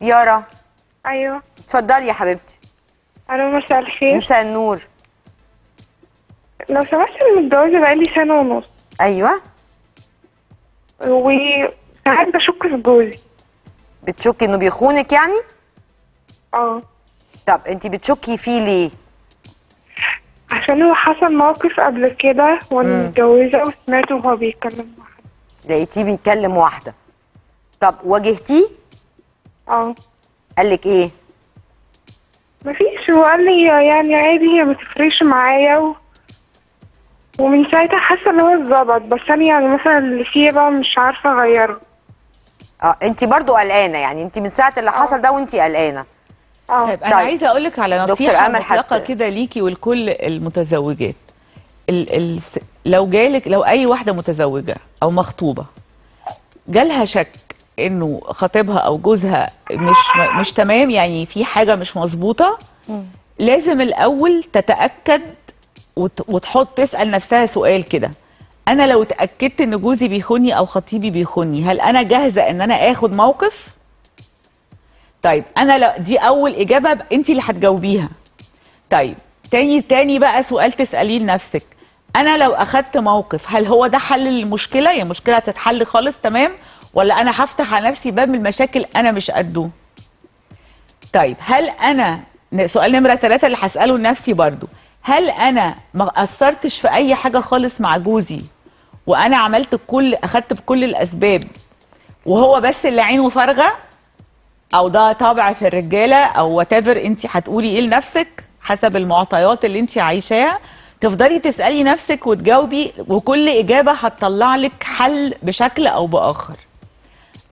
يارا. أيوه. اتفضلي يا حبيبتي. ألو مساء الخير. مساء النور. لو سمحت أنا متجوزة بقالي سنة ونص. أيوه. وساعات بشك في جوزي. بتشكي إنه بيخونك يعني؟ آه. طب أنت بتشكي فيه ليه؟ عشان هو حصل موقف قبل كده وأنا. متجوزة وسمعته وهو بيتكلم مع حد. لقيتيه بيكلم واحدة. طب واجهتيه؟ آه. قالك إيه؟ مفيش هو قال لي يعني عادي هي ما تفرقش معايا و... ومن ساعتها حاسة إن هو اتظبط بس أنا يعني مثلا اللي فيه بقى مش عارفة أغيره. آه انت برضو قلقانة يعني انت من ساعة اللي حصل ده وانت قلقانة. آه. طيب أنا طيب. عايزة أقول لك على نصيحة مطلقة حت- كده ليكي ولكل المتزوجات. ال ال لو جالك لو أي واحدة متزوجة أو مخطوبة جالها شك انه خطيبها أو جوزها مش مش تمام يعني في حاجة مش مظبوطة لازم الأول تتأكد وت- وتحط تسأل نفسها سؤال كده. أنا لو اتاكدت إن جوزي بيخوني أو خطيبي بيخوني هل أنا جاهزة إن أنا آخد موقف؟ طيب أنا لو دي أول إجابة انت اللي هتجاوبيها. طيب تاني تاني بقى سؤال تسأليه لنفسك. أنا لو أخدت موقف هل هو ده حل للمشكلة؟ يا مشكلة هتتحل خالص تمام؟ ولا أنا هفتح على نفسي باب من المشاكل أنا مش قده؟ طيب هل أنا سؤال نمرة ثلاثة اللي هسأله لنفسي برضو. هل أنا ما قصرتش في أي حاجة خالص مع جوزي؟ وأنا عملت كل أخدت بكل الأسباب وهو بس اللي عينه فارغة؟ أو ده طابع في الرجالة؟ أو what انت هتقولي إيه لنفسك حسب المعطيات اللي انت عايشاها؟ تفضلي تسألي نفسك وتجاوبي وكل إجابة هتطلع لك حل بشكل أو بآخر.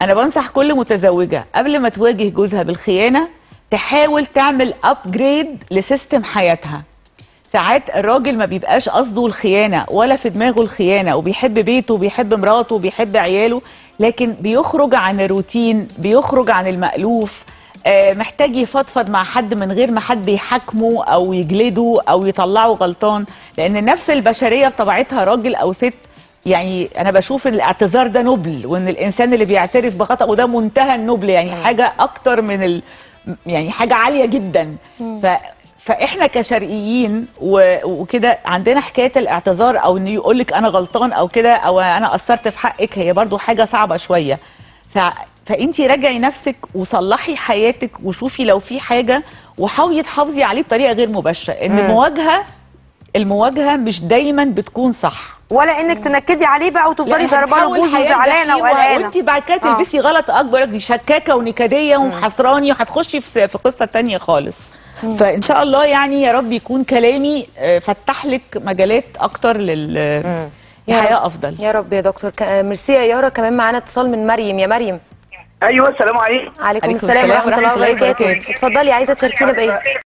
أنا بنصح كل متزوجة قبل ما تواجه جوزها بالخيانة تحاول تعمل upgrade ل system حياتها. ساعات الراجل ما بيبقاش قصده الخيانة ولا في دماغه الخيانة وبيحب بيته وبيحب مراته وبيحب عياله لكن بيخرج عن الروتين بيخرج عن المألوف آه، محتاج يفضفض مع حد من غير ما حد يحاكمه أو يجلده أو يطلعه غلطان لأن النفس البشرية بطبيعتها راجل أو ست يعني أنا بشوف إن الاعتذار ده نبل وإن الإنسان اللي بيعترف بخطأه ده منتهى النبل يعني حاجة أكتر من ال... يعني حاجة عالية جدا. ف... فإحنا كشرقيين و... وكده عندنا حكاية الاعتذار أو انه يقول لك أنا غلطان أو كده أو أنا قصرت في حقك هي برضو حاجة صعبة شوية. ف... فإنتي راجعي نفسك وصلحي حياتك وشوفي لو في حاجة وحاولي تحافظي عليه بطريقة غير مباشرة. إن المواجهه المواجهة مش دايما بتكون صح. ولا إنك تنكدي عليه بقى وتفضلي ضربه له بوز وزعلانة وقلقانة. وانت بعد كده تلبسي غلط أكبر دي شكاكه ونكديه ومحصراني وهتخشي في في قصة تانية خالص. فإن شاء الله يعني يا رب يكون كلامي آه، فتح لك مجالات أكتر لل رب. أفضل. يا رب يا دكتور. ك- ميرسي يا يارا. كمان معانا اتصال من مريم. يا مريم. أيوه السلام عليكم. عليكم السلام ورحمة الله وبركاته. اتفضلي عايزة تشاركينا بإيه؟